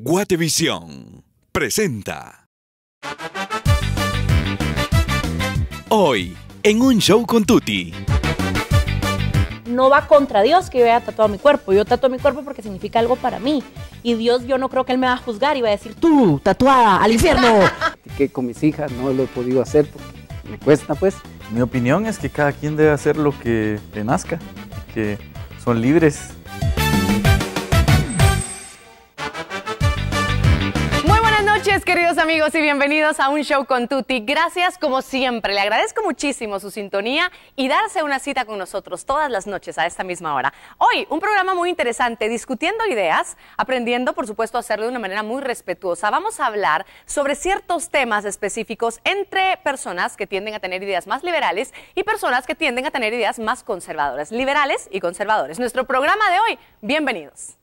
Guatevisión presenta. Hoy, en un show con Tuti. no va contra Dios que yo haya tatuado mi cuerpo. Yo tatuo mi cuerpo porque significa algo para mí. Y Dios, yo no creo que Él me va a juzgar y va a decir, tú, tatuada, al infierno. que con mis hijas no lo he podido hacer porque me cuesta pues. Mi opinión es que cada quien debe hacer lo que le nazca, que son libres amigos, y bienvenidos a un show con Tuti. Gracias, como siempre. Le agradezco muchísimo su sintonía y darse una cita con nosotros todas las noches a esta misma hora. Hoy, un programa muy interesante, discutiendo ideas, aprendiendo, por supuesto, a hacerlo de una manera muy respetuosa. Vamos a hablar sobre ciertos temas específicos entre personas que tienden a tener ideas más liberales y personas que tienden a tener ideas más conservadoras. Liberales y conservadores. Nuestro programa de hoy, bienvenidos.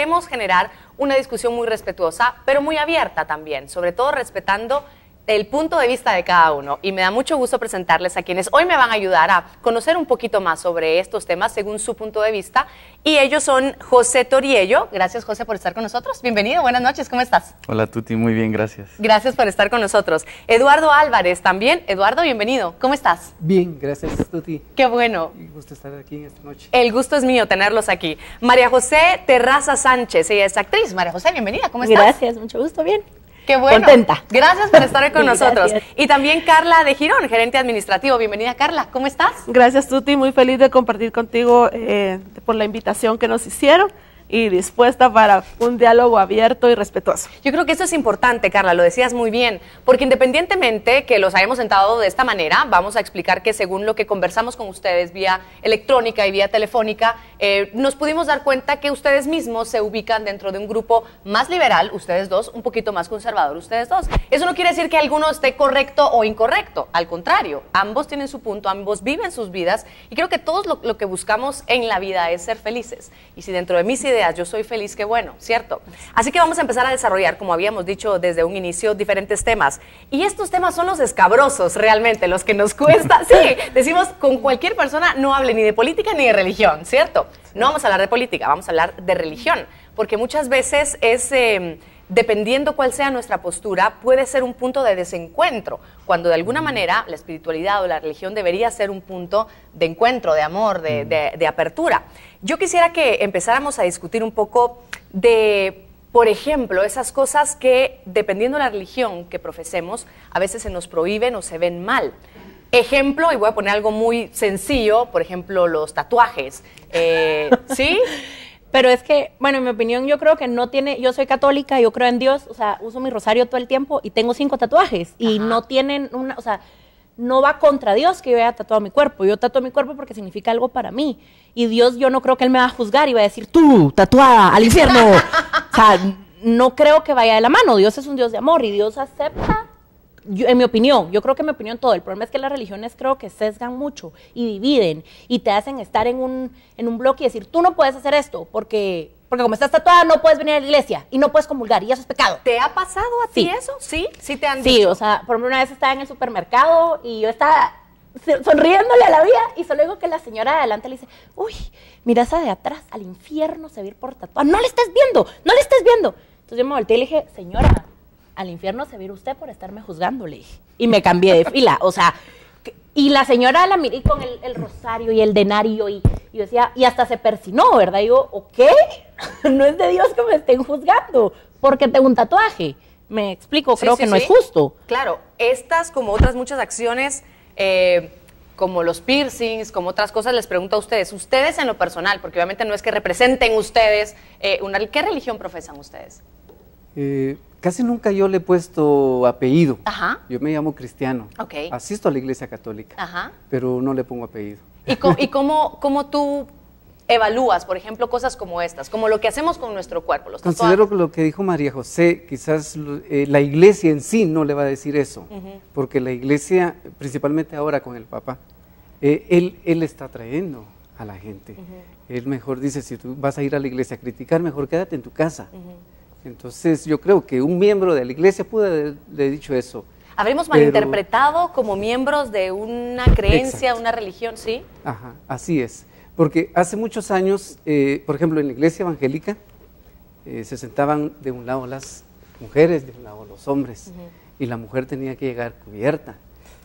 Queremos generar una discusión muy respetuosa, pero muy abierta también, sobre todo respetando el punto de vista de cada uno. Y me da mucho gusto presentarles a quienes hoy me van a ayudar a conocer un poquito más sobre estos temas según su punto de vista. Y ellos son José Toriello. Gracias, José, por estar con nosotros. Bienvenido, buenas noches, ¿cómo estás? Hola Tuti, muy bien, gracias. Gracias por estar con nosotros. Eduardo Álvarez también. Eduardo, bienvenido. ¿Cómo estás? Bien, gracias Tuti. Qué bueno. Me gusta estar aquí en esta noche. El gusto es mío tenerlos aquí. María José Terraza Sánchez, ella es actriz. María José, bienvenida, ¿cómo estás? Gracias, mucho gusto, bien. Qué bueno. Contenta. Gracias por estar hoy con nosotros. gracias. Y también Carla de Girón, gerente administrativo. Bienvenida, Carla. ¿Cómo estás? Gracias, Tuti. Muy feliz de compartir contigo eh, por la invitación que nos hicieron y dispuesta para un diálogo abierto y respetuoso. Yo creo que eso es importante, Carla, lo decías muy bien, porque independientemente que los hayamos sentado de esta manera, vamos a explicar que según lo que conversamos con ustedes vía electrónica y vía telefónica, eh, nos pudimos dar cuenta que ustedes mismos se ubican dentro de un grupo más liberal, ustedes dos, un poquito más conservador, ustedes dos. Eso no quiere decir que alguno esté correcto o incorrecto, al contrario, ambos tienen su punto, ambos viven sus vidas y creo que todos lo, lo que buscamos en la vida es ser felices. Y si dentro de mis ideas yo soy feliz, qué bueno, ¿cierto? Así que vamos a empezar a desarrollar, como habíamos dicho desde un inicio, diferentes temas. Y estos temas son los escabrosos realmente, los que nos cuesta. Sí, decimos con cualquier persona no hable ni de política ni de religión, ¿cierto? No vamos a hablar de política, vamos a hablar de religión, porque muchas veces es... eh, dependiendo cuál sea nuestra postura, puede ser un punto de desencuentro, cuando de alguna manera la espiritualidad o la religión debería ser un punto de encuentro, de amor, de, de- de apertura. Yo quisiera que empezáramos a discutir un poco de, por ejemplo, esas cosas que, dependiendo de la religión que profesemos, a veces se nos prohíben o se ven mal. Ejemplo, y voy a poner algo muy sencillo, por ejemplo, los tatuajes. Eh, ¿Sí? Pero es que, bueno, en mi opinión, yo creo que no tiene, yo soy católica, yo creo en Dios, o sea, uso mi rosario todo el tiempo y tengo cinco tatuajes y no tienen una, o sea, no va contra Dios que yo haya tatuado mi cuerpo. Yo tatuo mi cuerpo porque significa algo para mí. Y Dios, yo no creo que Él me va a juzgar y va a decir, tú, tatuada, al infierno. o sea, no creo que vaya de la mano. Dios es un Dios de amor y Dios acepta yo- en mi opinión, yo creo que en mi opinión todo, el problema es que las religiones creo que sesgan mucho y dividen y te hacen estar en un, en un bloque y decir, tú no puedes hacer esto porque, porque como estás tatuada no puedes venir a la iglesia y no puedes comulgar y eso es pecado. ¿Te ha pasado a ti Sí. eso? Sí, sí te han Sí, dicho. o sea, por ejemplo, una vez estaba en el supermercado y yo estaba sonriéndole a la vida y solo digo que la señora de adelante le dice, uy, mira esa de atrás, al infierno se va a ir por tatuar. No le estés viendo, no le estés viendo. Entonces yo me volteé y le dije, señora, al infierno se va a ir usted por estarme juzgando, le dije. Y me cambié de fila, o sea, y la señora la miré con el, el rosario y el denario y, y yo decía, y hasta se persinó, ¿verdad? Y yo, ¿ok? no es de Dios que me estén juzgando porque tengo un tatuaje. Me explico, Sí, creo sí, que no es justo. Claro, estas como otras muchas acciones, eh, como los piercings, como otras cosas, les pregunto a ustedes, ustedes en lo personal, porque obviamente no es que representen ustedes, eh, una, ¿qué religión profesan ustedes? Eh, casi nunca yo le he puesto apellido. Ajá. Yo me llamo cristiano. Ok. Asisto a la iglesia católica, Ajá. pero no le pongo apellido. ¿Y, co- y cómo, cómo tú evalúas, por ejemplo, cosas como estas, como lo que hacemos con nuestro cuerpo? Los Considero que lo que dijo María José, quizás eh, la iglesia en sí no le va a decir eso, porque la iglesia, principalmente ahora con el Papa, eh, él, él está trayendo a la gente. Él mejor dice, si tú vas a ir a la iglesia a criticar, mejor quédate en tu casa. Entonces yo creo que un miembro de la iglesia pudo haberle dicho eso. Habremos Pero- malinterpretado como miembros de una creencia, Exacto. una religión, ¿sí? Ajá, así es. Porque hace muchos años, eh, por ejemplo, en la iglesia evangélica, eh, se sentaban de un lado las mujeres, de un lado los hombres, y la mujer tenía que llegar cubierta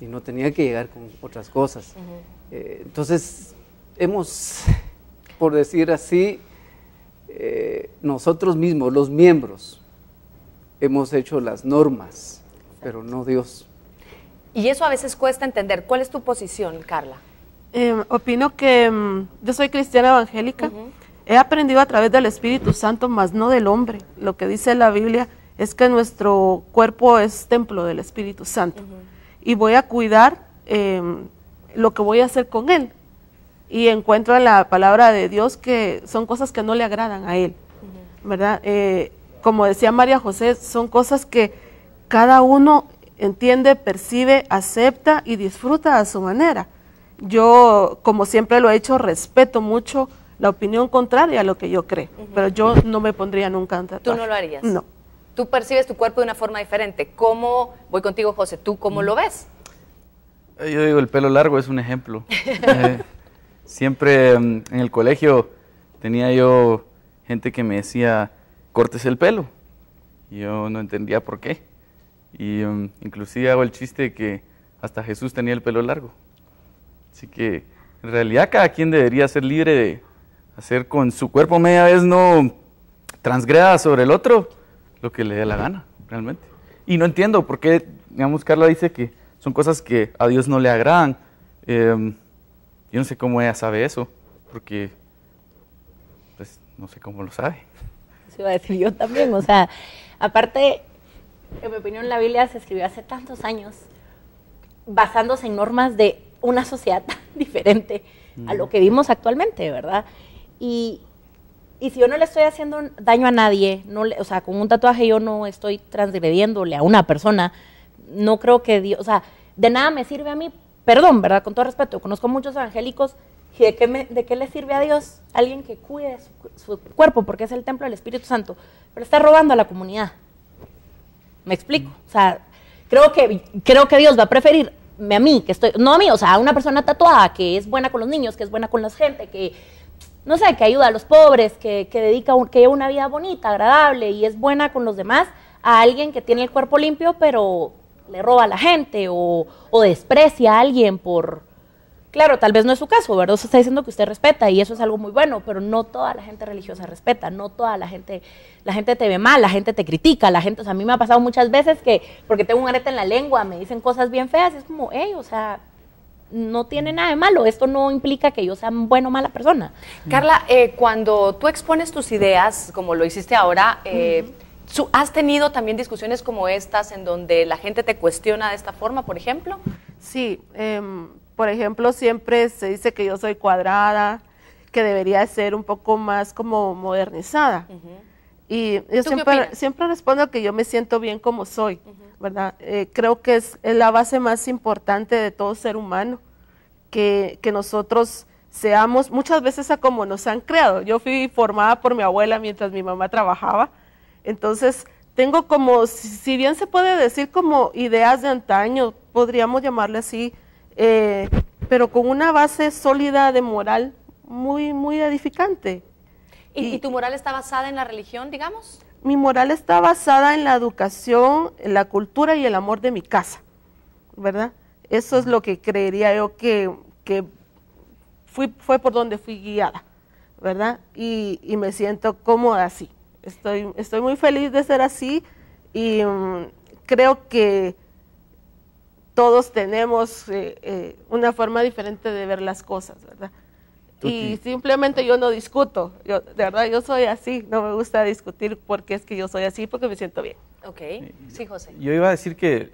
y no tenía que llegar con otras cosas. Eh, entonces, hemos, por decir así, eh, nosotros mismos, los miembros, hemos hecho las normas, pero no Dios. Y eso a veces cuesta entender. ¿Cuál es tu posición, Carla? Eh, opino que mm, yo soy cristiana evangélica. He aprendido a través del Espíritu Santo, más no del hombre. Lo que dice la Biblia es que nuestro cuerpo es templo del Espíritu Santo. Y voy a cuidar eh, lo que voy a hacer con él. Y encuentro en la palabra de Dios que son cosas que no le agradan a él. ¿Verdad? Eh, como decía María José, son cosas que cada uno entiende, percibe, acepta y disfruta a su manera. Yo, como siempre lo he hecho, respeto mucho la opinión contraria a lo que yo creo, pero yo no me pondría nunca un ¿Tú tatuaje. no lo harías? No. Tú percibes tu cuerpo de una forma diferente. ¿Cómo, voy contigo, José, tú cómo lo ves? Eh, Yo digo, el pelo largo es un ejemplo. Eh, siempre mm, en el colegio tenía yo gente que me decía, cortes el pelo. Y yo no entendía por qué. Y mm, inclusive hago el chiste que hasta Jesús tenía el pelo largo. Así que en realidad cada quien debería ser libre de hacer con su cuerpo media vez no transgreda sobre el otro lo que le dé la gana, realmente. Y no entiendo por qué, digamos, Carla dice que son cosas que a Dios no le agradan. Eh, yo no sé cómo ella sabe eso, porque pues no sé cómo lo sabe. Eso iba a decir yo también. O sea, aparte, en mi opinión, la Biblia se escribió hace tantos años basándose en normas de una sociedad tan diferente a lo que vimos actualmente, ¿verdad? Y, y si yo no le estoy haciendo daño a nadie, no le- o sea, con un tatuaje yo no estoy transgrediéndole a una persona, no creo que Dios, o sea, de nada me sirve a mí, perdón, ¿verdad? Con todo respeto, conozco muchos evangélicos y de qué, de qué le sirve a Dios alguien que cuide su, su cuerpo, porque es el templo del Espíritu Santo, pero está robando a la comunidad. ¿Me explico? O sea, creo que, creo que Dios va a preferir a mí, que estoy, no a mí, o sea, a una persona tatuada que es buena con los niños, que es buena con la gente, que, no sé, que ayuda a los pobres, que, que dedica, un- que lleva una vida bonita, agradable y es buena con los demás, a alguien que tiene el cuerpo limpio, pero le roba a la gente o, o desprecia a alguien por... Claro, tal vez no es su caso, ¿verdad? Usted está diciendo que usted respeta y eso es algo muy bueno, pero no toda la gente religiosa respeta, no toda la gente, la gente te ve mal, la gente te critica, la gente, o sea, a mí me ha pasado muchas veces que porque tengo un arete en la lengua me dicen cosas bien feas y es como, hey, o sea, no tiene nada de malo, esto no implica que yo sea buena o mala persona. Carla, eh, cuando tú expones tus ideas, como lo hiciste ahora, eh, ¿has tenido también discusiones como estas en donde la gente te cuestiona de esta forma, por ejemplo? Sí, em, por ejemplo, siempre se dice que yo soy cuadrada, que debería ser un poco más como modernizada. Y yo siempre, siempre respondo que yo me siento bien como soy, ¿verdad? Eh, creo que es, es la base más importante de todo ser humano, que, que nosotros seamos muchas veces a como nos han creado. Yo fui formada por mi abuela mientras mi mamá trabajaba, entonces tengo como, si, bien se puede decir como ideas de antaño, podríamos llamarle así, eh, pero con una base sólida de moral muy, muy edificante. ¿Y, Y- y tu moral está basada en la religión, digamos? Mi moral está basada en la educación, en la cultura y el amor de mi casa, ¿verdad? Eso es lo que creería yo que, que fui, fue por donde fui guiada, ¿verdad? Y, y me siento cómoda así. Estoy, estoy muy feliz de ser así y mm, creo que todos tenemos eh, eh, una forma diferente de ver las cosas, ¿verdad? Y simplemente yo no discuto, yo, de verdad yo soy así, no me gusta discutir porque es que yo soy así, porque me siento bien. Ok, sí, José. Yo iba a decir que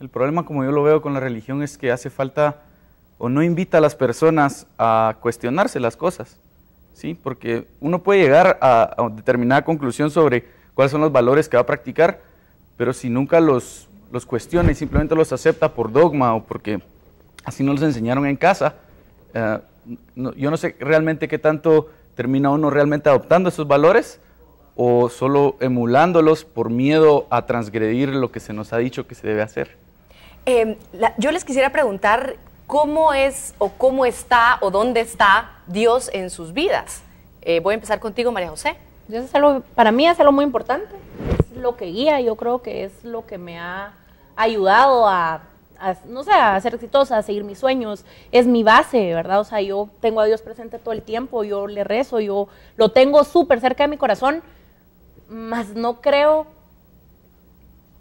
el problema, como yo lo veo con la religión, es que hace falta o no invita a las personas a cuestionarse las cosas, ¿sí? Porque uno puede llegar a, a determinada conclusión sobre cuáles son los valores que va a practicar, pero si nunca los, cuestiona y simplemente los acepta por dogma o porque así no los enseñaron en casa, eh, yo no sé realmente qué tanto termina uno realmente adoptando esos valores o solo emulándolos por miedo a transgredir lo que se nos ha dicho que se debe hacer. La- yo les quisiera preguntar cómo es o cómo está o dónde está Dios en sus vidas. Eh, voy a empezar contigo, María José. Dios es algo, para mí es algo muy importante. Es lo que guía, yo creo que es lo que me ha ayudado a, a, no sé, a ser exitosa, a seguir mis sueños. Es mi base, ¿verdad? O sea, yo tengo a Dios presente todo el tiempo, yo le rezo, yo lo tengo súper cerca de mi corazón, más no creo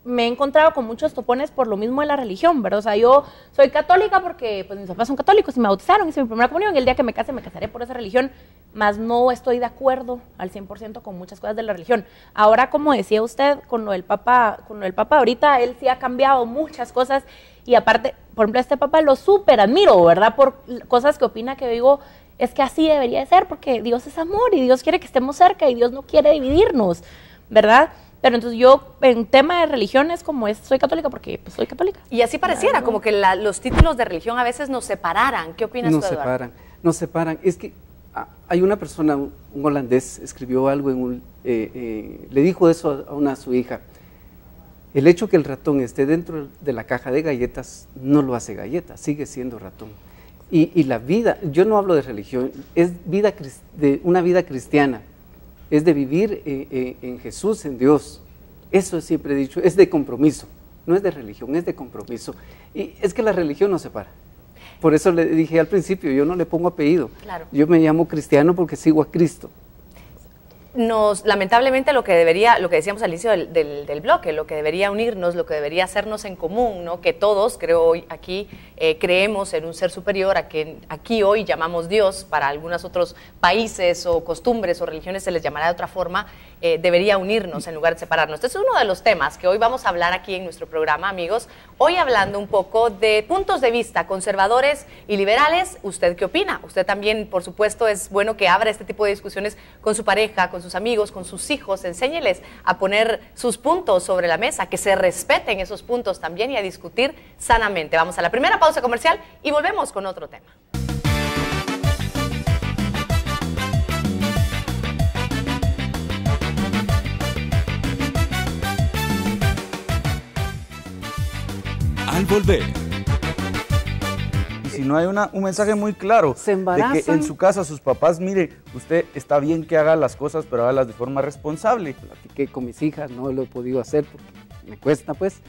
me he encontrado con muchos topones por lo mismo de la religión, ¿verdad? O sea, yo soy católica porque pues mis papás son católicos y me bautizaron, hice mi primera comunión y el día que me case me casaré por esa religión, más no estoy de acuerdo al 100% con muchas cosas de la religión. Ahora, como decía usted, con lo del Papa, con lo del Papa ahorita, él sí ha cambiado muchas cosas y aparte, por ejemplo, a este Papa lo súper admiro, ¿verdad? Por cosas que opina que digo, es que así debería de ser porque Dios es amor y Dios quiere que estemos cerca y Dios no quiere dividirnos, ¿verdad? Pero entonces yo, en tema de religiones, como es, soy católica porque pues, soy católica. Y así pareciera, como que la- los títulos de religión a veces nos separaran. ¿Qué opinas Nos tú, Eduardo? separan, nos separan. Es que ah, hay una persona, un un holandés, escribió algo en un, eh, eh, le dijo eso a una a su hija. El hecho que el ratón esté dentro de la caja de galletas no lo hace galleta, sigue siendo ratón. Y, y la vida, yo no hablo de religión, es vida cris- de una vida cristiana, es de vivir eh, eh, en Jesús, en Dios. Eso siempre he dicho, es de compromiso, no es de religión, es de compromiso. Y es que la religión nos separa. Por eso le dije al principio, yo no le pongo apellido. Claro. Yo me llamo cristiano porque sigo a Cristo. Nos lamentablemente lo que debería, lo que decíamos al inicio del, del- del bloque, lo que debería unirnos, lo que debería hacernos en común, ¿no? que todos, creo hoy aquí, eh, creemos en un ser superior a que aquí hoy llamamos Dios, para algunos otros países o costumbres o religiones se les llamará de otra forma, eh, debería unirnos en lugar de separarnos. Este es uno de los temas que hoy vamos a hablar aquí en nuestro programa, amigos. Hoy hablando un poco de puntos de vista conservadores y liberales. ¿Usted qué opina? Usted también, por supuesto, es bueno que abra este tipo de discusiones con su pareja, con sus amigos, con sus hijos. Enséñeles a poner sus puntos sobre la mesa, que se respeten esos puntos también y a discutir sanamente. Vamos a la primera pausa comercial y volvemos con otro tema. Al volver, no hay una- un mensaje muy claro Se de que en su casa sus papás, mire, usted está bien que haga las cosas, pero hágalas de forma responsable. Platiqué con mis hijas, no lo he podido hacer porque me cuesta pues.